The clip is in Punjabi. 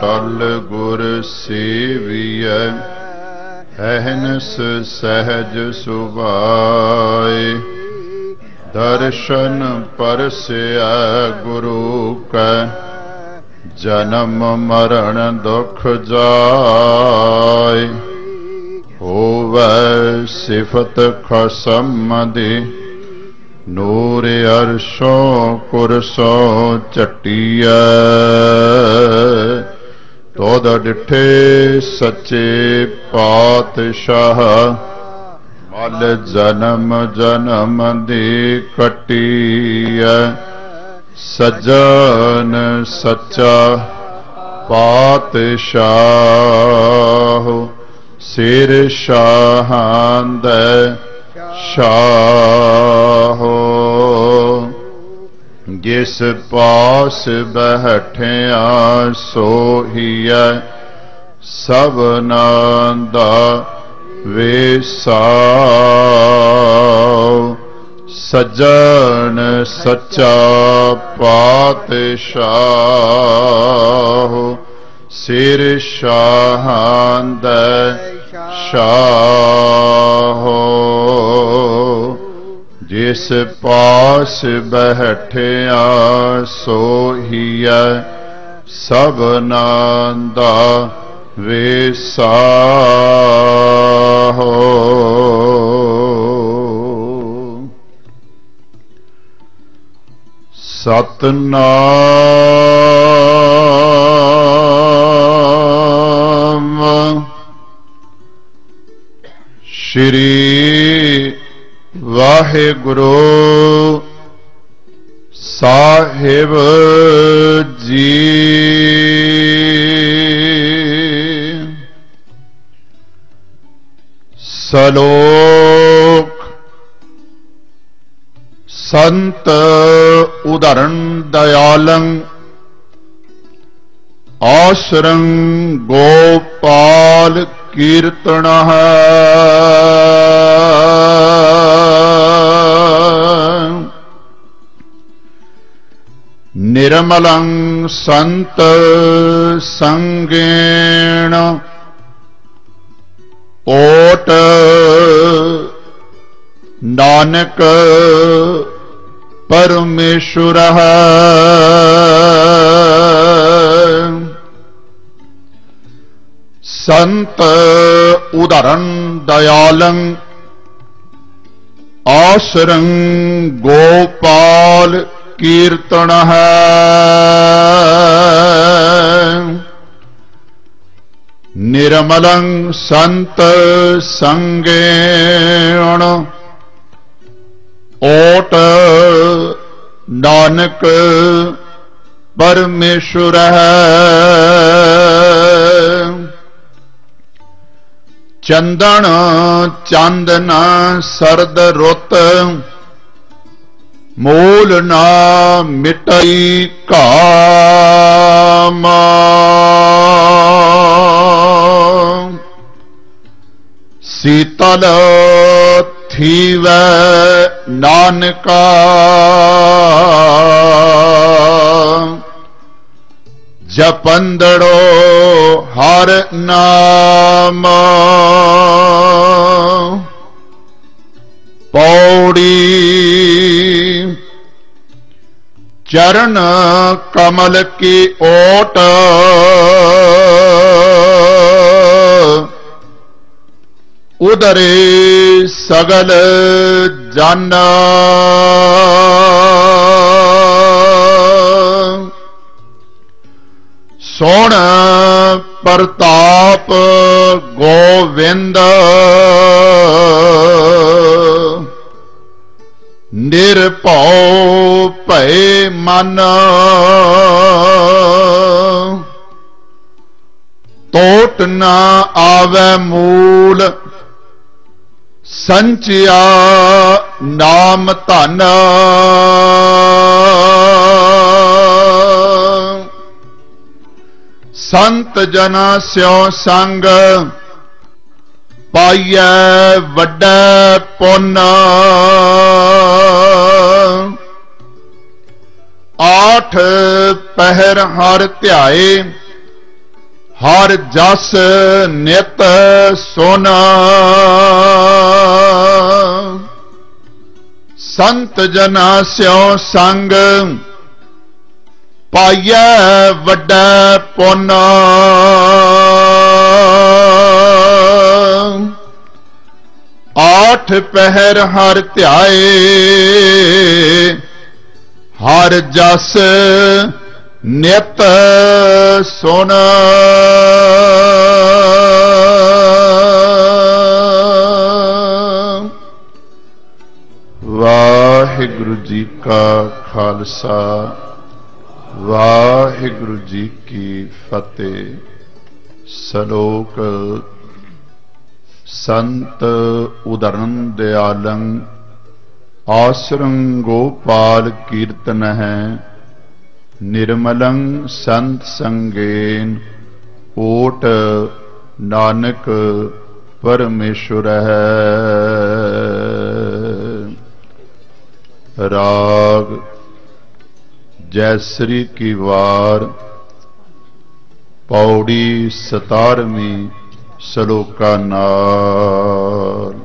ਟਲ ਗੁਰ ਸੇਵੀਐ, ਅਹਨਸ ਸਹਿਜ ਸੁਭਾਏ। ਦਰਸ਼ਨ ਪਰਸਿਆ ਗੁਰੂ ਕੈ, ਜਨਮ ਮਰਨ ਦੁਖ ਜਾਏ। ਹੋਵੇ ਸਿਫਤ ਖਸਮ ਦੇ, ਨੂਰ ਅਰਸ਼ੋਂ ਕੁਰਸੋਂ ਚਟੀਐ। ਤੋਦ ਡਿਠੇ ਸੱਚੇ ਪਾਤਸ਼ਾਹ, ਮਲ ਜਨਮ ਜਨਮ ਦੀ ਕਟੀਐ। ਸਜਨ ਸੱਚਾ ਪਾਤਸ਼ਾਹ, ਸਿਰ ਸ਼ਾਹਾਂ ਦੇ ਸ਼ਾਹੋ। ਜਿਸ ਪਾਸ ਬਹਿਠਿਆ ਸੋਹੀਐ ਸਭਨਾਂ ਦਾ ਵੇਸਾਉ ਸਜਣ ਸੱਚਾ ਪਾਤਸ਼ਾਹ ਸਿਰ ਸ਼ਾਹਾਂ ਦਾ ਸ਼ਾਹੋ। ਜਿਸ ਪਾਸ ਬਹਿਠਿਆ ਸੋਹੀਐ ਸਭਨਾਂ ਦਾ ਵੇਸਾਹੋ ਸਤਨਾਮ ਸ਼੍ਰੀ ਵਾਹਿਗੁਰੂ। ਸਾਹਿਬ ਜੀ। ਸਲੋਕ ਸੰਤ ਉਦਾਹਰਣ ਦਇਆਲੰ ਆਸ਼ਰੰ ਗੋਪਾਲ ਕੀਰਤਨ ਨਿਰਮਲੰ ਸੰਤ ਸੰਗੇਣ। ਓਟ ਨਾਨਕ ਪਰਮੇਸ਼ੁਰ ਸੰਤ ਉਦਾਹਰਣ ਦਇਆਲੰ ਆਸਰੰ ਗੋਪਾਲ ਕੀਰਤਨ ਨਿਰਮਲੰ ਸੰਤ ਸੰਗੇਣ। ਓਟ ਨਾਨਕ ਪਰਮੇਸ਼ੁਰ ਚੰਦਨ ਚੰਦਨ ਸਰਦ ਰੁੱਤ ਮੋਲ ਨਾ ਮਿਟਈ ਕਾਮ। ਸੀਤਲ ਥੀਵੈ ਨਾਨਕਾ। ਜਪੰਦੜੋ ਹਰ ਨਾਮ। ਚਰਨ ਕਮਲ ਕੀ ਓਟ। ਉਦਰੇ ਸਗਲ ਜਨ। ਸੋਣ ਪ੍ਰਤਾਪ ਗੋਵਿੰਦ। ਨਿਰਭਉ ਭੈ ਮਨ। ਟੋਟ ਨਾ ਆਵੇ ਮੂਲ ਸੰਚਿਆ ਨਾਮ ਧਨ। ਸੰਤ ਜਨਾ ਸਿਓ ਸੰਗ ਪਾਈਐ ਵੱਡਾ ਪੁੰਨ। ਆਠ ਪਹਿਰ ਹਰ ਧਿਆਏ, ਹਰ ਜਸ ਨਿਤ ਸੋਨਾ। ਸੰਤ ਜਨਾ ਸਿਉ ਸੰਗ, ਪਾਈਐ ਵੱਡਾ ਪੁੰਨ। ਆਠ ਪਹਿਰ ਹਰ ਧਿਆਏ, ਹਰ ਜਸ ਨਿਤ ਸੁਣ ਵਾਹਿਗੁਰੂ ਜੀ ਕਾ ਖਾਲਸਾ, ਵਾਹਿਗੁਰੂ ਜੀ ਕੀ ਫਤਿਹ। ਸ਼ਲੋਕ ਸੰਤ ਉਦਰਨ ਦਿਆਲੰ, ਆਸਰੰ ਗੋਪਾਲ ਕੀਰਤਨ ਹੈ, ਨਿਰਮਲੰ ਸੰਤ ਸੰਗੇਨ, ਓਟ ਨਾਨਕ ਪਰਮੇਸ਼ੁਰ ਹੈ। ਰਾਗ ਜੈਸਰੀ ਕੀ ਵਾਰ, ਪੌੜੀ 17ਵੀਂ ਸ਼ਲੋਕਾ ਨਾਲ।